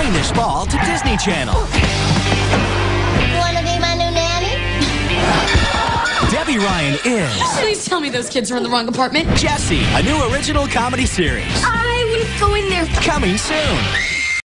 Coming this fall to Disney Channel. Wanna be my new nanny? Debby Ryan is Please tell me those kids are in the wrong apartment. Jessie, a new original comedy series. I wouldn't go in there. Coming soon.